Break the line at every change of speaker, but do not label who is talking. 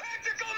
Tactical!